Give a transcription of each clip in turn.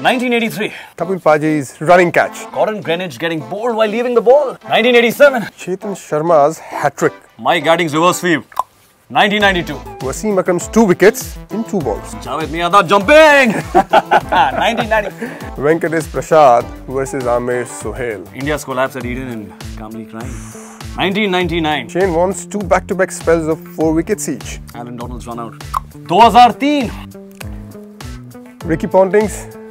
1983. Kapil Paji's running catch. Gordon Greenidge getting bowled while leaving the ball. 1987. Chetan Sharma's hat trick. Mike Gatting's reverse sweep. 1992. Wasim Akram's two wickets in two balls. Javed Miandad jumping. 1990. Venkatesh Prasad versus Amir Sohail. India's collapse at Eden and Kambli crying. 1999. Shane Warne's two back-to-back spells of four wickets each. Allan Donald's run out. 2003. Ricky Ponting's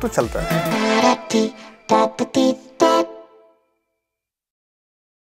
तो चलता है।